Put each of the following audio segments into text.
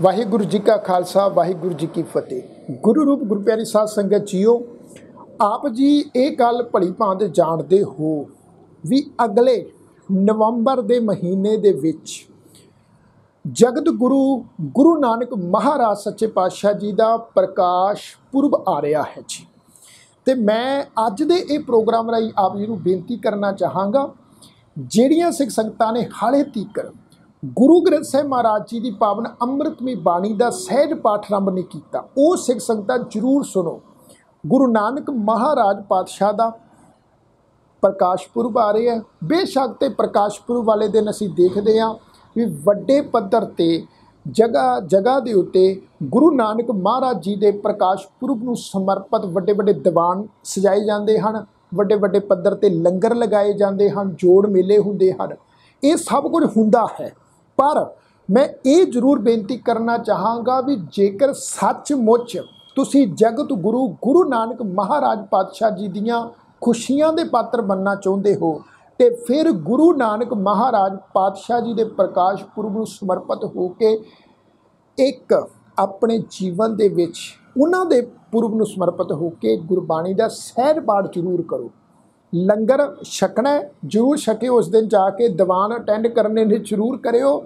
ਵਾਹਿਗੁਰੂ ਜੀ ਕਾ ਖਾਲਸਾ, ਵਾਹਿਗੁਰੂ ਜੀ ਕੀ ਫਤਿਹ। ਗੁਰੂ ਰੂਪ ਗੁਰੂ ਪਿਆਰੀ ਸਾਧ ਸੰਗਤ ਜੀਓ, ਆਪ ਜੀ ਇਹ ਗੱਲ ਭਲੀ ਭਾਂਤ ਜਾਣਦੇ ਹੋ ਵੀ ਅਗਲੇ ਨਵੰਬਰ ਦੇ ਮਹੀਨੇ ਦੇ ਵਿੱਚ ਜਗਤ ਗੁਰੂ ਗੁਰੂ ਨਾਨਕ ਮਹਾਰਾਜ ਸੱਚੇ ਪਾਤਸ਼ਾਹ ਜੀ ਦਾ ਪ੍ਰਕਾਸ਼ ਪੁਰਬ ਆ ਰਿਹਾ ਹੈ ਜੀ। ਤੇ ਮੈਂ ਅੱਜ ਦੇ ਇਹ ਪ੍ਰੋਗਰਾਮ ਰਾਹੀਂ ਆਪ ਜੀ ਨੂੰ ਬੇਨਤੀ ਕਰਨਾ ਚਾਹਾਂਗਾ, ਜਿਹੜੀਆਂ ਸਿੱਖ ਸੰਗਤਾਂ ਨੇ ਹਾਲੇ ਤੀਕਰ ਗੁਰੂ ਗ੍ਰੰਥ ਸਾਹਿਬ ਮਹਾਰਾਜ ਜੀ ਦੀ ਪਾਵਨ ਅੰਮ੍ਰਿਤਮੀ ਬਾਣੀ ਦਾ ਸਹਿਜ ਪਾਠ ਰੰਭ ਨਹੀਂ ਕੀਤਾ। ਉਹ ਸਿੱਖ ਸੰਗਤਾਂ ਜਰੂਰ ਸੁਣੋ। ਗੁਰੂ ਨਾਨਕ ਮਹਾਰਾਜ ਪਾਤਸ਼ਾਹ ਦਾ ਪ੍ਰਕਾਸ਼ ਪੁਰਬ ਆ ਰਿਹਾ ਹੈ। ਬੇਸ਼ੱਕ ਤੇ ਪ੍ਰਕਾਸ਼ ਪੁਰਬ ਵਾਲੇ ਦਿਨ ਅਸੀਂ ਦੇਖਦੇ ਹਾਂ ਵੀ ਵੱਡੇ ਪੱਧਰ ਤੇ ਜਗ੍ਹਾ ਜਗ੍ਹਾ ਦੇ ਉੱਤੇ ਗੁਰੂ ਨਾਨਕ ਮਹਾਰਾਜ ਜੀ ਦੇ ਪ੍ਰਕਾਸ਼ ਪੁਰਬ ਨੂੰ ਸਮਰਪਿਤ ਵੱਡੇ ਵੱਡੇ ਦੀਵਾਨ ਸਜਾਏ ਜਾਂਦੇ ਹਨ। ਵੱਡੇ ਵੱਡੇ ਪੱਧਰ ਤੇ ਲੰਗਰ ਲਗਾਏ ਜਾਂਦੇ ਹਨ, ਜੋੜ ਮੇਲੇ ਹੁੰਦੇ ਹਨ। ਇਹ ਸਭ ਕੁਝ ਹੁੰਦਾ ਹੈ। ਪਰ ਮੈਂ ਇਹ ਜ਼ਰੂਰ ਬੇਨਤੀ ਕਰਨਾ ਚਾਹਾਂਗਾ ਵੀ ਜੇਕਰ ਸੱਚਮੁੱਚ ਤੁਸੀਂ ਜਗਤ ਗੁਰੂ ਗੁਰੂ ਨਾਨਕ ਮਹਾਰਾਜ ਪਾਤਸ਼ਾਹ ਜੀ ਦੀਆਂ ਖੁਸ਼ੀਆਂ ਦੇ ਪਾਤਰ ਬਣਨਾ ਚਾਹੁੰਦੇ ਹੋ ਤੇ ਫਿਰ ਗੁਰੂ ਨਾਨਕ ਮਹਾਰਾਜ ਪਾਤਸ਼ਾਹ ਜੀ ਦੇ ਪ੍ਰਕਾਸ਼ ਪੁਰਬ ਨੂੰ ਸਮਰਪਿਤ ਹੋ ਕੇ ਇੱਕ ਆਪਣੇ ਜੀਵਨ ਦੇ ਵਿੱਚ ਉਹਨਾਂ ਦੇ ਪੁਰਬ ਨੂੰ ਸਮਰਪਿਤ ਹੋ ਕੇ ਗੁਰਬਾਣੀ ਦਾ ਸਹਿਜ ਪਾਠ ਜ਼ਰੂਰ ਕਰੋ। ਲੰਗਰ ਛਕਣਾ ਜ਼ਰੂਰ ਛਕੇ ਉਸ ਦਿਨ ਜਾ ਕੇ ਦੀਵਾਨ ਅਟੈਂਡ ਕਰਨੇ ਨੇ, ਜ਼ਰੂਰ ਕਰਿਓ।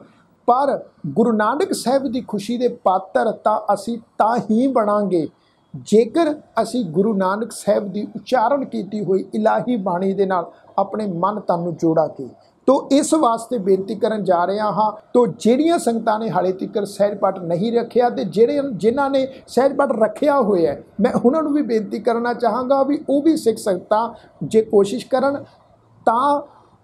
ਪਰ ਗੁਰੂ ਨਾਨਕ ਸਾਹਿਬ ਦੀ ਖੁਸ਼ੀ ਦੇ ਪਾਤਰ ਤਾਂ ਅਸੀਂ ਤਾਂ ਹੀ ਬਣਾਂਗੇ। ਜੇਕਰ ਅਸੀਂ ਗੁਰੂ ਨਾਨਕ ਸਾਹਿਬ ਦੀ ਉਚਾਰਨ ਕੀਤੀ ਹੋਈ ਇਲਾਹੀ ਬਾਣੀ ਦੇ ਨਾਲ ਆਪਣੇ ਮਨ ਤਨ ਨੂੰ ਜੋੜਾ ਕੇ ਤੋ ਇਸ ਵਾਸਤੇ ਬੇਨਤੀ ਕਰਨ ਜਾ ਰਿਹਾ ਹਾਂ, ਤੋ ਜਿਹੜੀਆਂ ਸੰਗਤਾਂ ਨੇ ਹਾਲੇ ਤੱਕ ਸਹਿਜ ਪਾਠ ਨਹੀਂ ਰੱਖਿਆ ਤੇ ਜਿਹੜੇ ਜਿਨ੍ਹਾਂ ਨੇ ਸਹਿਜ ਪਾਠ ਰੱਖਿਆ ਹੋਇਆ ਮੈਂ ਉਹਨਾਂ ਨੂੰ ਵੀ ਬੇਨਤੀ ਕਰਨਾ ਚਾਹਾਂਗਾ ਵੀ ਉਹ ਵੀ ਸਿੱਖ ਸੰਗਤਾਂ ਜੇ ਕੋਸ਼ਿਸ਼ ਕਰਨ ਤਾਂ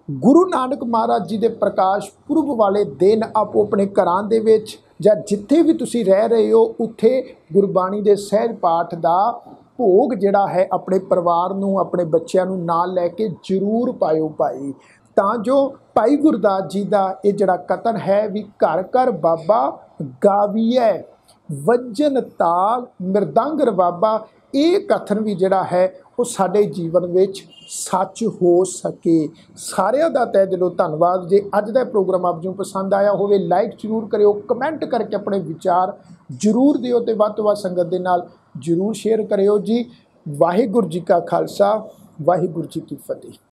ਗੁਰੂ ਨਾਨਕ ਮਹਾਰਾਜ ਜੀ ਦੇ ਪ੍ਰਕਾਸ਼ ਪੁਰਬ ਵਾਲੇ ਦਿਨ ਆਪੋ ਆਪਣੇ ਘਰਾਂ ਦੇ ਵਿੱਚ ਜਾਂ ਜਿੱਥੇ ਵੀ ਤੁਸੀਂ ਰਹਿ ਰਹੇ ਹੋ, ਉੱਥੇ ਗੁਰਬਾਣੀ ਦੇ ਸਹਿਜ ਪਾਠ ਦਾ ਭੋਗ ਜਿਹੜਾ ਹੈ ਆਪਣੇ ਪਰਿਵਾਰ ਨੂੰ, ਆਪਣੇ ਬੱਚਿਆਂ ਨੂੰ ਨਾਲ ਲੈ ਕੇ ਜ਼ਰੂਰ ਪਾਇਓ ਭਾਈ। ਤਾਂ ਜੋ ਭਾਈ ਗੁਰਦਾਸ ਜੀ ਦਾ ਇਹ ਜਿਹੜਾ ਕਤਨ ਹੈ ਵੀ ਘਰ ਘਰ ਬਾਬਾ ਗਾਵੀਐ, ਵਜਨ ਤਾਲ ਮਿਰਦੰਗ ਰਬਾਬਾ ਇਹ ਕਥਨ ਵੀ ਜਿਹੜਾ ਹੈ, ਉਹ ਸਾਡੇ ਜੀਵਨ ਵਿੱਚ ਸੱਚ ਹੋ ਸਕੇ। ਸਾਰਿਆਂ ਦਾ ਤਹਿ ਦਿਲੋਂ ਧੰਨਵਾਦ। ਜੇ ਅੱਜ ਦਾ ਪ੍ਰੋਗਰਾਮ ਆਪ ਜੀ ਨੂੰ ਪਸੰਦ ਆਇਆ ਹੋਵੇ ਲਾਈਕ ਜ਼ਰੂਰ ਕਰਿਓ ਕਮੈਂਟ ਕਰਕੇ ਆਪਣੇ ਵਿਚਾਰ ਜ਼ਰੂਰ ਦਿਓ ਤੇ ਵੱਧ ਤੋਂ ਵੱਧ ਸੰਗਤ ਦੇ ਨਾਲ ਜ਼ਰੂਰ ਸ਼ੇਅਰ ਕਰਿਓ ਜੀ। ਵਾਹਿਗੁਰੂ ਜੀ ਕਾ ਖਾਲਸਾ, ਵਾਹਿਗੁਰੂ ਜੀ ਕੀ ਫਤਿਹ।